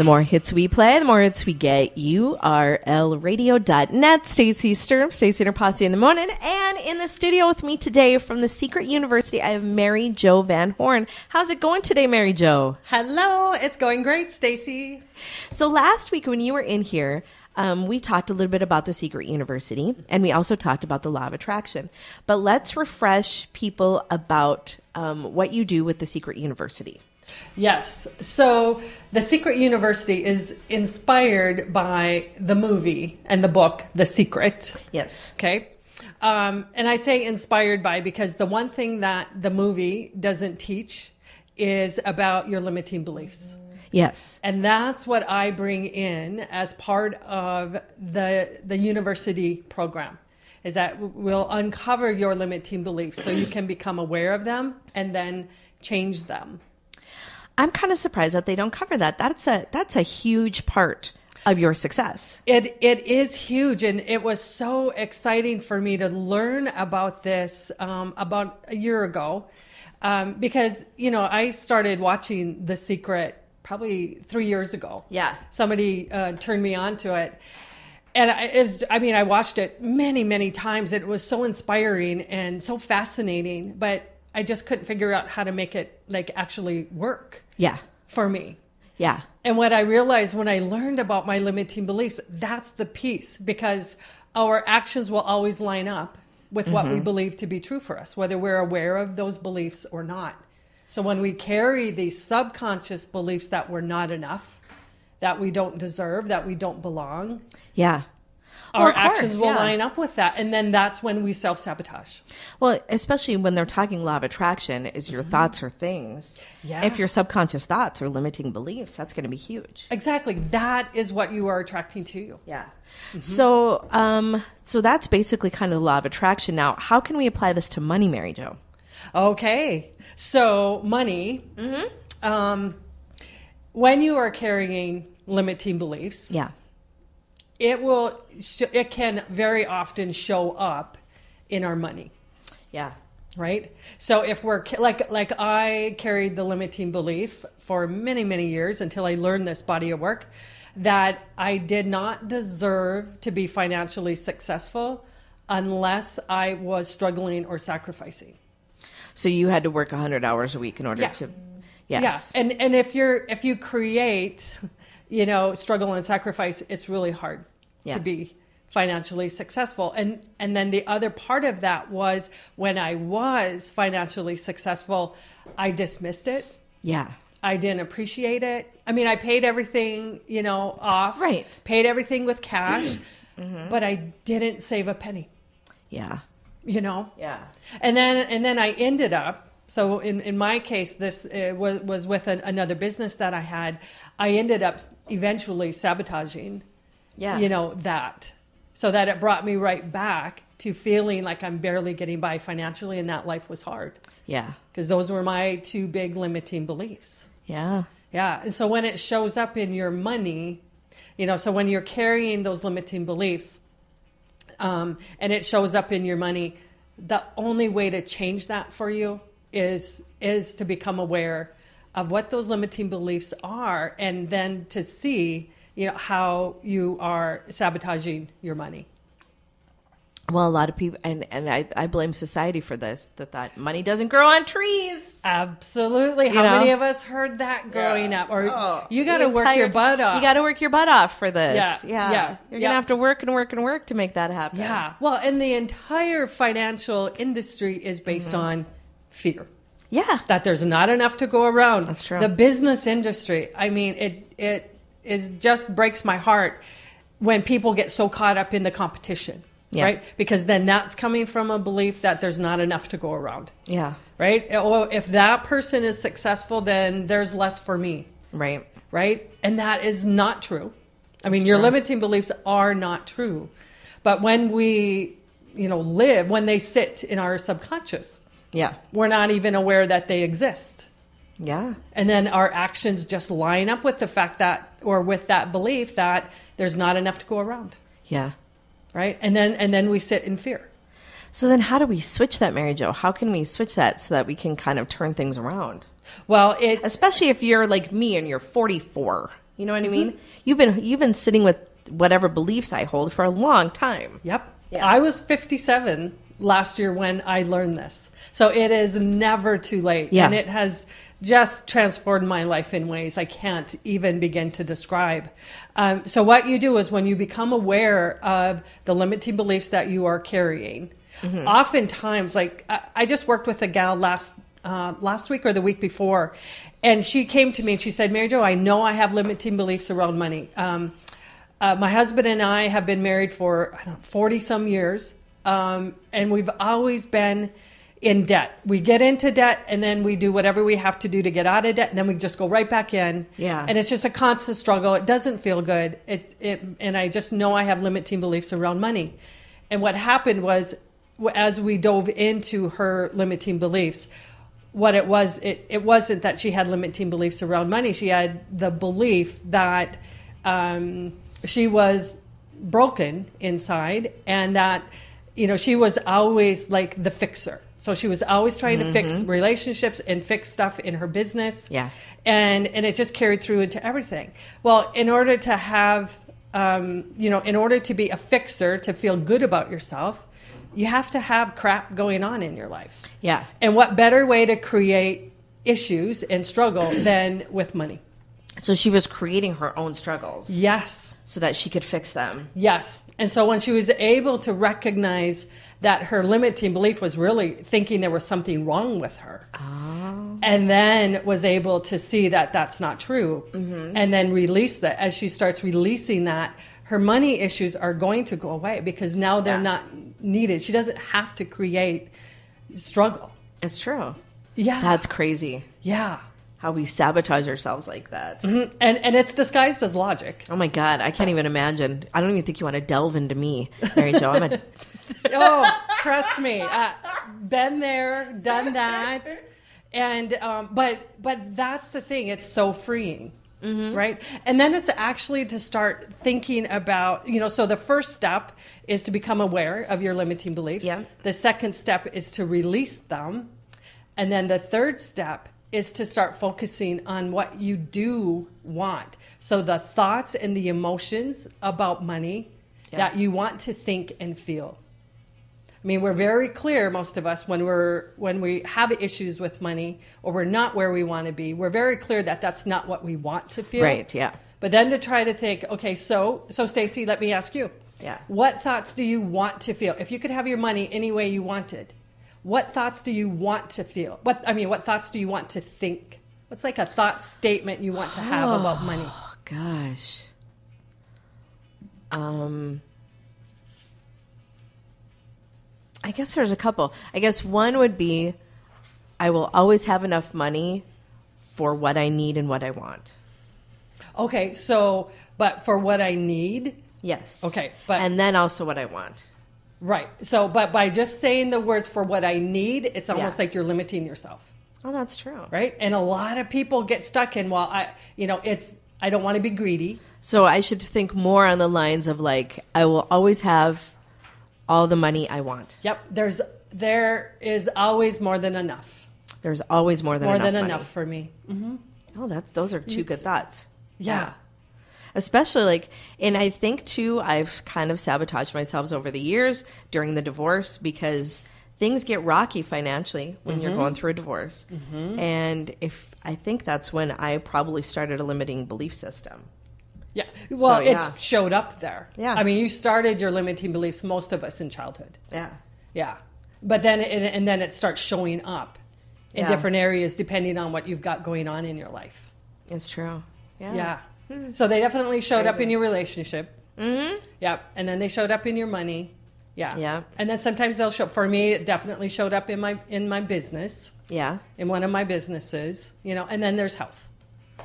The more hits we play, the more hits we get. URLradio.net. Stacey Sturm, Stacey and her posse in the morning. And in the studio with me today from the Secret University, I have Mary Jo Van Horn. How's it going today, Mary Jo? Hello, it's going great, Stacey. So last week when you were in here, um, we talked a little bit about the Secret University, and we also talked about the Law of Attraction. But let's refresh people about um, what you do with the Secret University. Yes. So the Secret University is inspired by the movie and the book, The Secret. Yes. Okay. Um, and I say inspired by because the one thing that the movie doesn't teach is about your limiting beliefs. Yes. And that's what I bring in as part of the the university program is that we'll uncover your limiting beliefs so you can become aware of them and then change them. I'm kind of surprised that they don't cover that. That's a that's a huge part of your success. It it is huge, and it was so exciting for me to learn about this um, about a year ago, um, because you know I started watching The Secret probably three years ago. Yeah. somebody uh, turned me on to it. And I, it was, I mean, I watched it many, many times. It was so inspiring and so fascinating, but I just couldn't figure out how to make it like actually work Yeah. for me. Yeah. And what I realized when I learned about my limiting beliefs, that's the piece because our actions will always line up with what we believe to be true for us, whether we're aware of those beliefs or not. So when we carry these subconscious beliefs that we're not enough, that we don't deserve, that we don't belong, Yeah. Well, our course, actions will yeah. line up with that. And then that's when we self sabotage. Well, especially when they're talking law of attraction, is your thoughts or things. Yeah. If your subconscious thoughts are limiting beliefs, that's going to be huge. Exactly. That is what you are attracting to you. Yeah. So, um, so that's basically kind of the law of attraction. Now, how can we apply this to money, Mary Jo? Okay. So, money, um, when you are carrying limiting beliefs, Yeah. it will, sh- it can very often show up in our money. Yeah. Right. So if we're like like I carried the limiting belief for many many years until I learned this body of work that I did not deserve to be financially successful unless I was struggling or sacrificing. So you had to work 100 hours a week in order Yeah. to. Yes. Yeah, and and if you're if you create, you know, struggle and sacrifice, it's really hard Yeah. to be financially successful. And and then the other part of that was when I was financially successful, I dismissed it. Yeah. I didn't appreciate it. I mean, I paid everything, you know, off. Right. Paid everything with cash, Mm-hmm. but I didn't save a penny, Yeah. You know? Yeah. And then and then I ended up. So in, in my case, this uh, was was with an, another business that I had. I ended up eventually sabotaging, Yeah. you know, that, so that it brought me right back to feeling like I'm barely getting by financially, and that life was hard Yeah. because those were my two big limiting beliefs. Yeah. Yeah. And so when it shows up in your money, you know, so when you're carrying those limiting beliefs um, and it shows up in your money, the only way to change that for you is is to become aware of what those limiting beliefs are and then to see you know how you are sabotaging your money Well, a lot of people, and, and I, I blame society for this, that that money doesn't grow on trees. Absolutely You how know? many of us heard that growing up or Oh, you got to work your butt off You got to work your butt off for this. Yeah, Yeah. yeah, You're yeah. going to have to work and work and work to make that happen. Yeah. Well, and the entire financial industry is based Mm-hmm. on fear Yeah. that there's not enough to go around. That's true. The business industry, I mean, it it is just breaks my heart when people get so caught up in the competition. Yeah. Right? Because then that's coming from a belief that there's not enough to go around. Yeah. Right? Or if that person is successful, then there's less for me. Right. right? And that is not true. I mean, your limiting beliefs are not true. But when we, you know, live, when they sit in our subconscious, Yeah. we're not even aware that they exist. Yeah. And then our actions just line up with the fact that, or with that belief that there's not enough to go around, Yeah. Right? And then, and then we sit in fear. So then how do we switch that, Mary Jo? How can we switch that so that we can kind of turn things around? Well, it especially if you're like me and you're 44. You know what Mm-hmm. I mean? You've been you've been sitting with whatever beliefs I hold for a long time. Yep. Yeah. I was 57 last year when I learned this. So it is never too late. Yeah. And it has just transformed my life in ways I can't even begin to describe. Um, so, what you do is when you become aware of the limiting beliefs that you are carrying, oftentimes, like I, I just worked with a gal last. Uh, last week or the week before, and she came to me and she said, "Mary Jo, I know I have limiting beliefs around money. Um, uh, my husband and I have been married for I don't know, 40 some years, um, and we've always been in debt. We get into debt and then we do whatever we have to do to get out of debt, and then we just go right back in. Yeah. And it's just a constant struggle. It doesn't feel good. It's, it, and I just know I have limiting beliefs around money. And what happened was, as we dove into her limiting beliefs, what it was, it, it wasn't that she had limiting beliefs around money. She had the belief that um, she was broken inside and that, you know, she was always like the fixer. So she was always trying to fix relationships and fix stuff in her business. Yeah. And, and it just carried through into everything. Well, in order to have, um, you know, in order to be a fixer, to feel good about yourself, you have to have crap going on in your life. Yeah. And what better way to create issues and struggle than with money? So she was creating her own struggles Yes. so that she could fix them. Yes. And so when she was able to recognize that her limiting belief was really thinking there was something wrong with her, oh. and then was able to see that that's not true, mm-hmm. and then release that, as she starts releasing that, her money issues are going to go away because now they're Yeah. not needed. She doesn't have to create struggle. It's true. Yeah. That's crazy. yeah. How we sabotage ourselves like that. And and it's disguised as logic. Oh my god, I can't even imagine. I don't even think you want to delve into me, Mary Jo. I'm a oh, trust me, uh, been there, done that, and um, but but that's the thing. It's so freeing, right? And then it's actually to start thinking about you know. So the first step is to become aware of your limiting beliefs. Yeah. The second step is to release them, and then the third step is to start focusing on what you do want. So the thoughts and the emotions about money Yeah. that you want to think and feel. I mean, we're very clear, most of us, when we're when we have issues with money or we're not where we want to be. We're very clear that that's not what we want to feel. right. Yeah. But then to try to think, okay, so so Stacy, let me ask you. Yeah. What thoughts do you want to feel? If you could have your money any way you wanted, what thoughts do you want to feel? What I mean, what thoughts do you want to think? What's like a thought statement you want to have about money? Oh gosh. Um. I guess there's a couple. I guess one would be, I will always have enough money for what I need and what I want. Okay, so but for what I need, Yes. Okay, but- and then also what I want. Right. So but by just saying the words for what I need, it's almost Yeah. like you're limiting yourself. Oh, that's true. right? And a lot of people get stuck in, well, I, you know, it's, I don't want to be greedy. So I should think more on the lines of like, I will always have all the money I want. Yep. There's, there is always more than enough. There's always more than more enough than money. enough for me. Mm-hmm. Oh, that those are two good It's- thoughts. Yeah. Especially like and i think too i've kind of sabotaged myself over the years during the divorce because things get rocky financially when Mm-hmm. you're going through a divorce and if i think that's when i probably started a limiting belief system Yeah. Well, So, yeah. it showed up there. Yeah. I mean, you started your limiting beliefs, most of us in childhood. yeah Yeah. But then, it, and then it starts showing up in Yeah. different areas depending on what you've got going on in your life. it's true yeah Yeah. So they definitely showed up in your relationship. mm-hmm. Yeah. And then they showed up in your money. Yeah. Yeah. And then sometimes they'll show up. for me it definitely showed up in my in my business, yeah in one of my businesses, you know, and then there's health.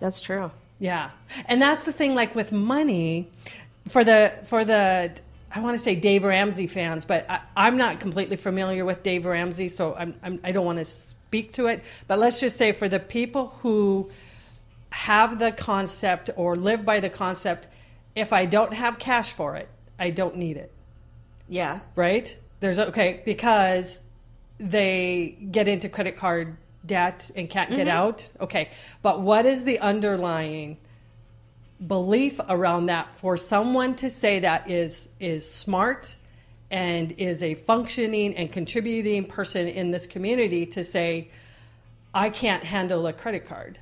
that's true Yeah. And that's the thing like with money for the for the I want to say Dave Ramsey fans, but I, I'm not completely familiar with Dave Ramsey, so I'm, I'm I don't want to speak to it. But let's just say for the people who have the concept or live by the concept, if I don't have cash for it, I don't need it. yeah right? There's okay because they get into credit card debt and can't get mm-hmm. out. Okay. But what is the underlying belief around that for someone to say that is is smart and is a functioning and contributing person in this community to say I can't handle a credit card.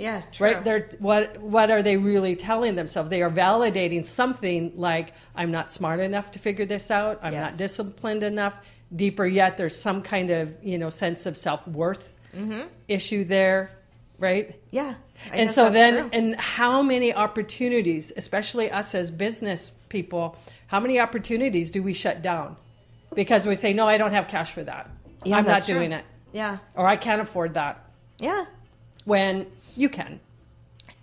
Yeah, true. Right? They're what what are they really telling themselves? They are validating something like I'm not smart enough to figure this out. I'm Yes. not disciplined enough. Deeper yet, there's some kind of you know sense of self worth mm-hmm. issue there, right? Yeah. I and so then, true. and how many opportunities, especially us as business people, how many opportunities do we shut down because we say, "No, I don't have cash for that. Yeah, I'm not that's true. doing it," Yeah. or "I can't afford that." Yeah. When you can.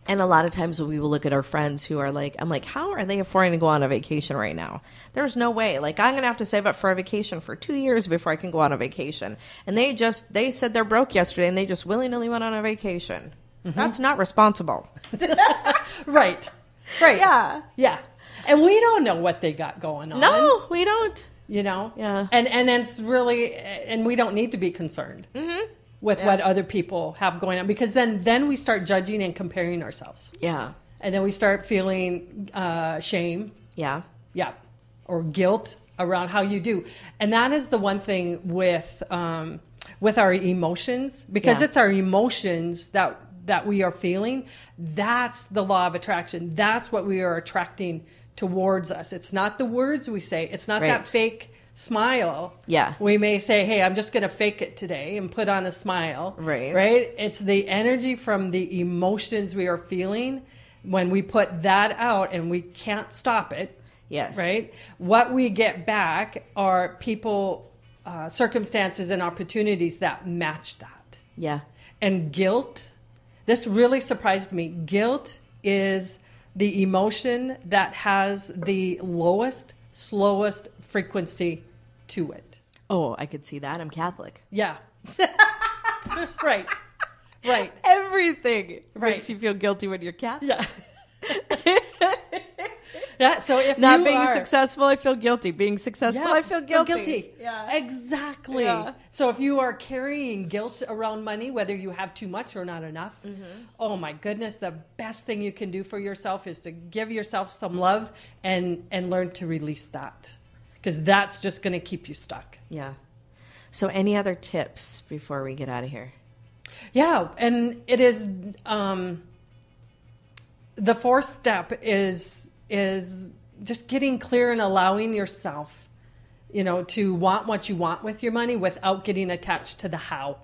And a lot of times we will look at our friends who are like, I'm like, how are they affording to go on a vacation right now? There's no way. Like, I'm going to have to save up for a vacation for two years before I can go on a vacation. And they just, they said they're broke yesterday and they just willy nilly went on a vacation. Mm-hmm. That's not responsible. Right. Right. Yeah. Yeah. And we don't know what they got going on. No, we don't. You know? Yeah. And and it's really and we don't need to be concerned with Yeah. what other people have going on because then then we start judging and comparing ourselves. Yeah. And then we start feeling uh, shame, Yeah. yeah, or guilt around how you do. And that is the one thing with um, with our emotions because Yeah. it's our emotions that that we are feeling. That's the law of attraction. That's what we are attracting towards us. It's not the words we say. It's not Right. that fake smile. Yeah. We may say, "Hey, I'm just going to fake it today and put on a smile." Right. Right? It's the energy from the emotions we are feeling when we put that out and we can't stop it Yes. right? What we get back are people, uh, circumstances, and opportunities that match that. Yeah. And guilt, this really surprised me. Guilt is the emotion that has the lowest, slowest frequency to it. Oh, I could see that. I'm Catholic. Yeah. right. Right. Everything Right. makes you feel guilty when you're Catholic. Yeah. yeah. So if Not being are, successful, I feel guilty. Being successful, I feel guilty. Yeah. Exactly. Yeah. So if you are carrying guilt around money, whether you have too much or not enough, Mm-hmm. oh my goodness, the best thing you can do for yourself is to give yourself some love and and learn to release that. Because that's just going to keep you stuck. Yeah. So, any other tips before we get out of here? Yeah, and it is um, the fourth step is is just getting clear and allowing yourself, you know, to want what you want with your money without getting attached to the how.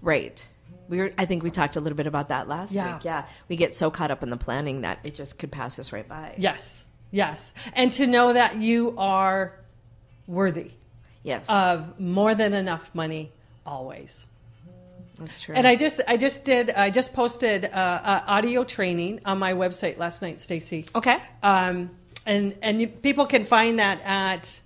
Right. We were, I think we talked a little bit about that last Yeah. week. Yeah. We get so caught up in the planning that it just could pass us right by. Yes, yes, and to know that you are worthy Yes. of more than enough money always. that's true. And I just I just did I just posted uh, uh, audio training on my website last night, Stacy. okay. Um, and and you, people can find that at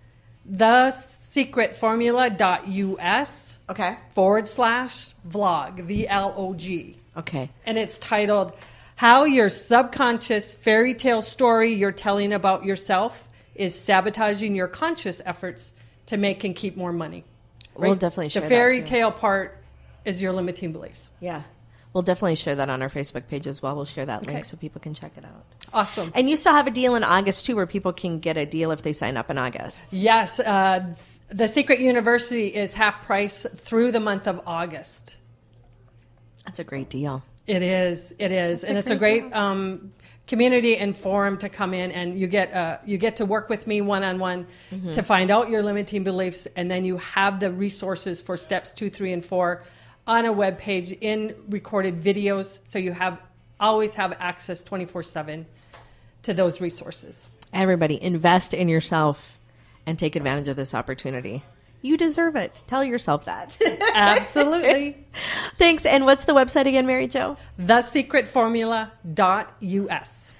thesecretformula.us Okay. forward slash vlog, V L O G. Okay. And it's titled How Your Subconscious Fairy Tale Story You're Telling About Yourself is Sabotaging Your Conscious Efforts to Make and Keep More Money. We'll definitely share The fairy tale part is your limiting beliefs. Yeah. We'll definitely share that on our Facebook page as well. We'll share that Okay. link so people can check it out. Awesome. And you still have a deal in August too, where people can get a deal if they sign up in August. Yes, uh, the Secret University is half price through the month of August. That's a great deal. It is, it is, That's and a it's a great great um, community and forum to come in, and you get uh, you get to work with me one on one to find out your limiting beliefs, and then you have the resources for steps two, three, and four on a web page in recorded videos, so you have always have access twenty four seven to those resources. Everybody, invest in yourself and take advantage of this opportunity. You deserve it. Tell yourself that. Absolutely. Thanks. And what's the website again, Mary Jo? thesecretformula.us.